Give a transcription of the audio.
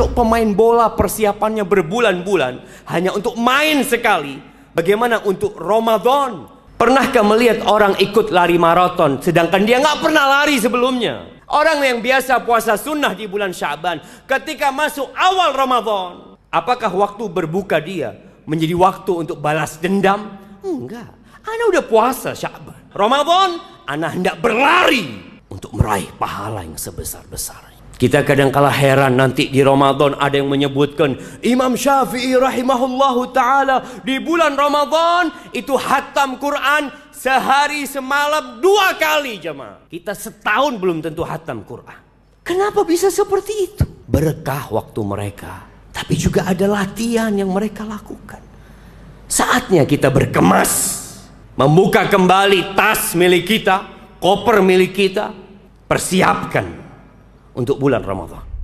Kalau pemain bola persiapannya berbulan-bulan hanya untuk main sekali, bagaimana untuk Ramadan? Pernahkah melihat orang ikut lari maraton sedangkan dia nggak pernah lari sebelumnya? Orang yang biasa puasa sunnah di bulan Syaban, ketika masuk awal Ramadan, apakah waktu berbuka dia menjadi waktu untuk balas dendam? Enggak. Anda udah puasa Syaban. Ramadan, Anda hendak berlari untuk meraih pahala yang sebesar-besarnya. Kita kadang kala heran nanti di Ramadan ada yang menyebutkan Imam Syafi'i rahimahullahu taala di bulan Ramadan itu hatam Quran sehari semalam dua kali jemaah. Kita setahun belum tentu hatam Quran. Kenapa bisa seperti itu? Berkah waktu mereka, tapi juga ada latihan yang mereka lakukan. Saatnya kita berkemas, membuka kembali tas milik kita, koper milik kita, persiapkan untuk bulan Ramadan.